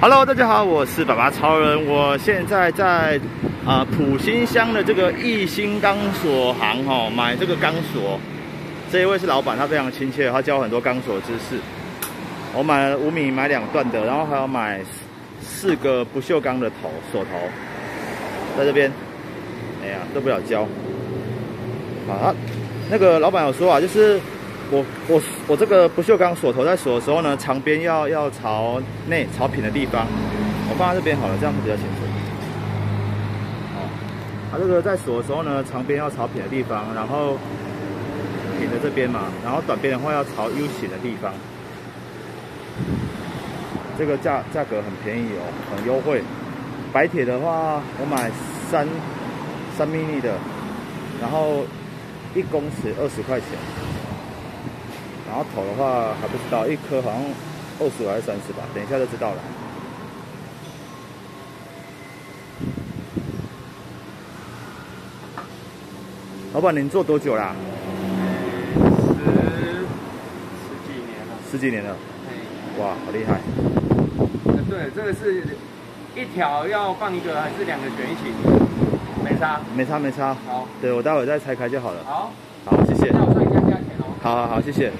Hello，大家好，我是爸爸超人。我现在在啊普新乡的这个义兴钢索行哈买这个钢索。这一位是老板，他非常亲切，他教我很多钢索知识。我买了五米，买两段的，然后还要买四个不锈钢的头锁头，在这边。哎呀，都不了胶。好，那个老板有说啊，就是我我我这个不锈钢锁头在锁的时候呢，长边要要朝内朝平的地方。我放在这边好了，这样会比较清楚。哦，它这个在锁的时候呢，长边要朝平的地方，然后平的这边嘛，然后短边的话要朝 U 型的地方。这个价价格很便宜哦，很优惠。白铁的话，我买三三 mini 的，然后。一公尺二十块钱，然后头的话还不知道，一颗好像二十五还是三十吧，等一下就知道了。老板，您做多久啦？十十几年了。十几年了。哇，好厉害。对，这个是一条要放一个，还是两个卷一起？没差，没差，没差。好，对我待会再拆开就好了。好，好，谢谢。那我算一下价钱哦。好好好，谢谢。